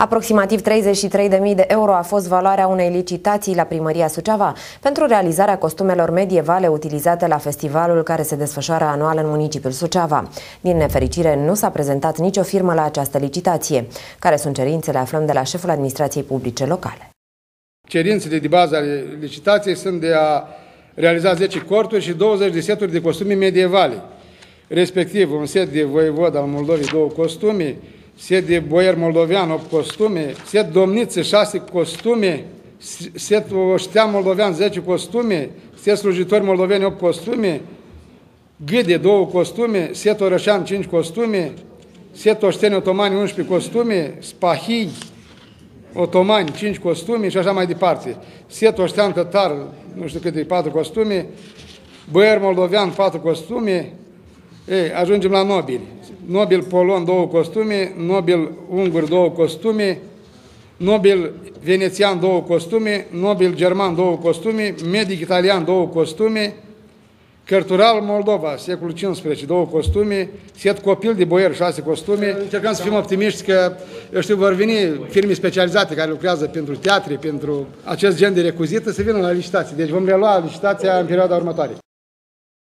Aproximativ 33.000 de euro a fost valoarea unei licitații la primăria Suceava pentru realizarea costumelor medievale utilizate la festivalul care se desfășoară anual în municipiul Suceava. Din nefericire, nu s-a prezentat nicio firmă la această licitație. Care sunt cerințele aflăm de la șeful administrației publice locale. Cerințele de bază ale licitației sunt de a realiza 10 corturi și 20 de seturi de costume medievale, respectiv un set de voievod al Moldovei, două costume, set de boier moldovean, 8 costume, set domniță, 6 costume, set oștean moldovean, 10 costume, set slujitori moldoveni, 8 costume, gâde, 2 costume, set orășan, 5 costume, set oșteni otomani, 11 costume, spahii, otomani, 5 costume și așa mai departe. Set oștean tătar, nu știu câte, 4 costume, boier moldovean, 4 costume, ei, ajungem la nobili nobil polon două costume, nobil ungur două costume, nobil venețian două costume, nobil german două costume, medic italian două costume, Cărtural Moldova, secolul XV, două costume, set copil de boier, șase costume. Încercăm să fim optimiști că, eu știu, vor veni firme specializate care lucrează pentru teatre, pentru acest gen de recuzită, să vină la licitație. Deci vom relua licitația în perioada următoare.